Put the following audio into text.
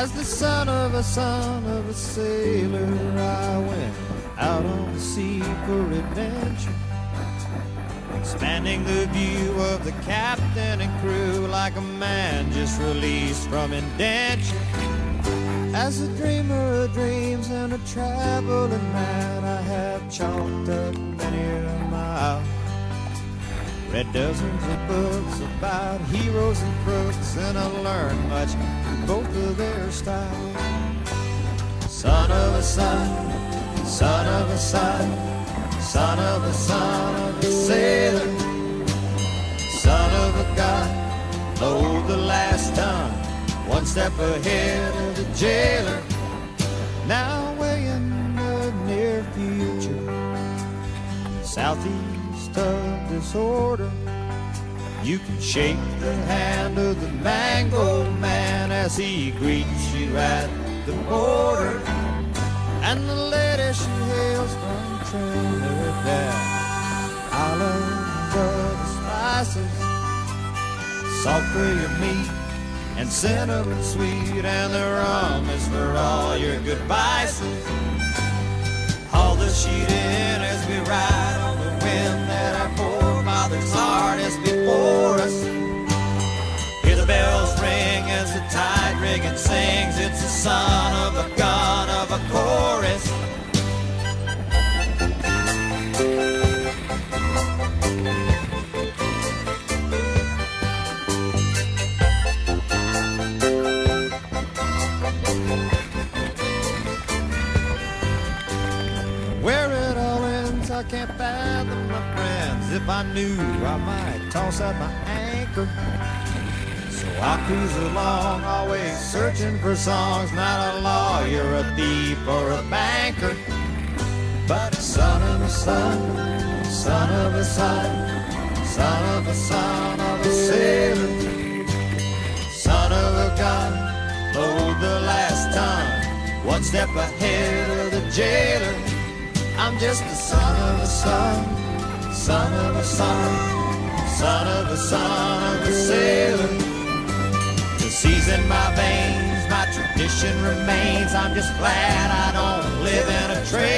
As the son of a son of a sailor, I went out on the sea for adventure. Expanding the view of the captain and crew like a man just released from indenture. As a dreamer of dreams and a traveling man, I have chalked up many a mile. Read dozens of books about heroes and crooks, and I learned much from both of their styles. Son of a son, son of a son, son of a son of a sailor, son of a god, load the last ton, one step ahead of the jailer. Now way in the near future, southeast of disorder. You can shake the hand of the mango man as he greets you at the border. And the lady she hails from Trinidad, island of the spices, salt for your meat and cinnamon sweet, and the rum is for all your good vices. Haul the sheet sings. It's the son of a gun of a chorus. Where it all ends, I can't fathom, my friends. If I knew, I might toss out my anchor. So I cruise along, always searching for songs. Not a lawyer, a thief, or a banker, but a son of a son, son of a son, son of a son of a sailor, son of a gun, load the last ton, one step ahead of the jailer. I'm just the son of a son, son of a son, son of a son of a sailor. The in my veins, my tradition remains. I'm just glad I don't live in a trailer.